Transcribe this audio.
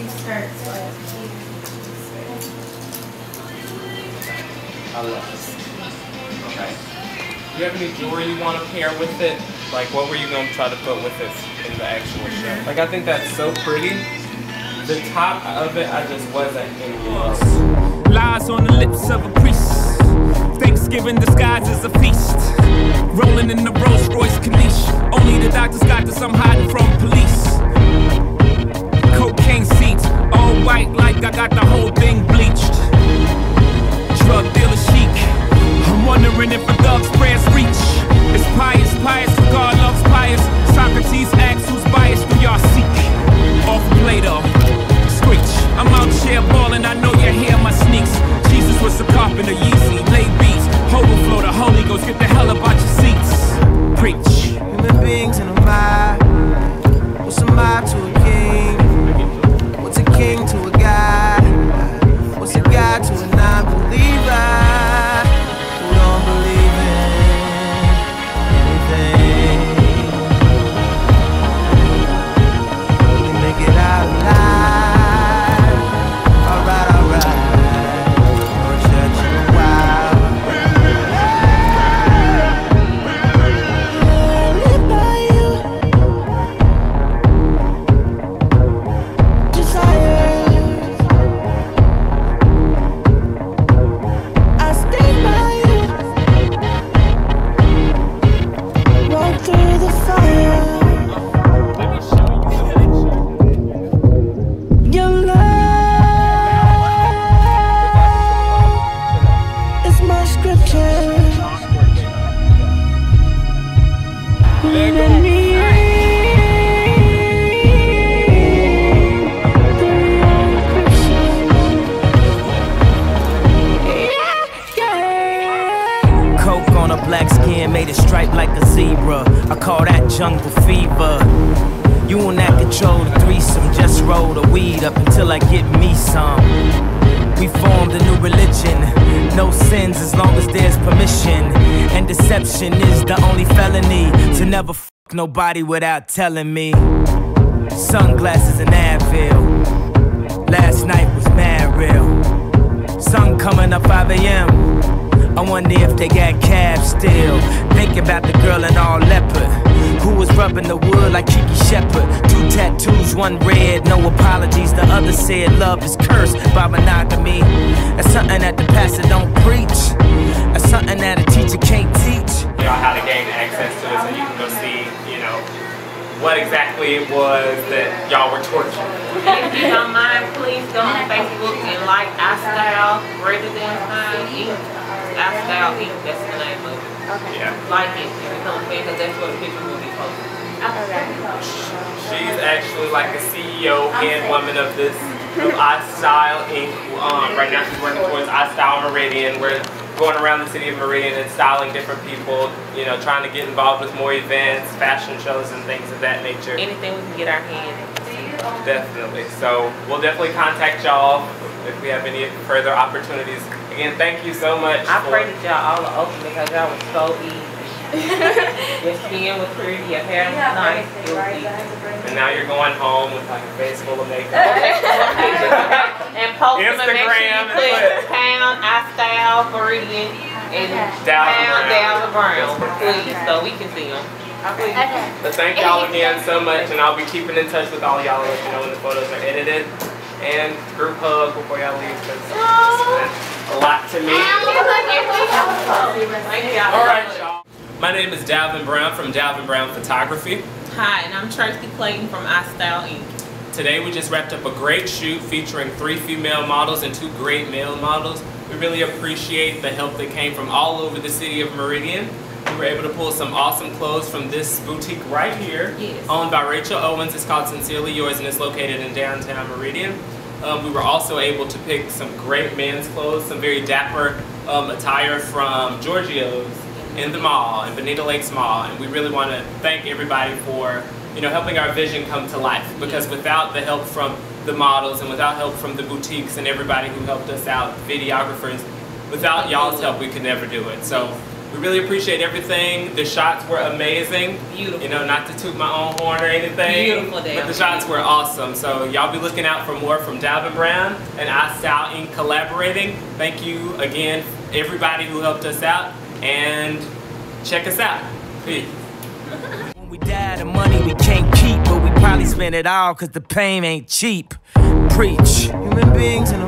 Uh, I love this. Okay. Do you have any jewelry you want to pair with it? Like, what were you going to try to put with this in the actual show? Like, I think that's so pretty. The top of it, I just wasn't in love. Lies on the lips of a priest. Thanksgiving disguised as a feast. Rolling in the Rolls Royce Corniche. Only the doctors got to I'm made it stripe like a zebra. I call that jungle fever. You and that control the threesome. Just roll the weed up until I get me some. We formed a new religion. No sins as long as there's permission. And deception is the only felony. To never f nobody without telling me. Sunglasses and Advil. Last night was mad real. Sun coming up 5 a.m. I wonder if they got cabs still. Think about the girl in all leopard. Who was rubbing the wood like Kiki Shepard. Two tattoos, one red, no apologies. The other said love is cursed by monogamy. That's something that the pastor don't preach. That's something that a teacher can't teach. y'all how to gain access to this, and you can go see, you know, what exactly it was that y'all were torturing. If you don't mind, please go on Facebook and like iStyle greater than mine. Inc. iStyle Inc. That's the name of it. Yeah. Like it and become a fan because that's what the picture will be posted. She's actually like a CEO and woman of this of iStyle Inc. Um, right now she's working towards iStyle Meridian. We're going around the city of Meridian and styling different people, you know, trying to get involved with more events, fashion shows and things of that nature. Anything we can get our hands into. Definitely. So we'll definitely contact y'all if we have any further opportunities. Again, thank you so much. I for- pray that y'all all are open because y'all was so easy. Your skin was pretty, your hair was nice, it was easy. And now you're going home with like a face full of makeup. and post them and make sure you Instagram and put put- pound iStyle Meridian and Dalvin pound Brown. Dalvin Brown, please, so we can see them. Please. But thank y'all again so much, and I'll be keeping in touch with all y'all, let you know when the photos are edited. And group hug before y'all leave, because it's been a lot to me. All right, y'all. My name is Dalvin Brown from Dalvin Brown Photography. Hi, and I'm Tracy Clayton from iStyle Inc. Today we just wrapped up a great shoot featuring three female models and two great male models. We really appreciate the help that came from all over the city of Meridian. We were able to pull some awesome clothes from this boutique right here, Yes. owned by Rachel Owens. It's called Sincerely Yours and it's located in downtown Meridian. Um, we were also able to pick some great men's clothes, some very dapper um, attire from Giorgio's in the mall, in Bonita Lakes Mall, and we really want to thank everybody for you know helping our vision come to life. Because without the help from the models and without help from the boutiques and everybody who helped us out, videographers, without y'all's help, we could never do it. So We really appreciate everything. The shots were amazing. Beautiful. You know, not to toot my own horn or anything. Beautiful damn But the shots were awesome. So y'all be looking out for more from Dalvin Brown and I iStyle Inc. collaborating. Thank you again, everybody who helped us out. And check us out. Peace. When we die, the money we can't keep, but we probably spend it all cause the pain ain't cheap. Preach. Human beings in a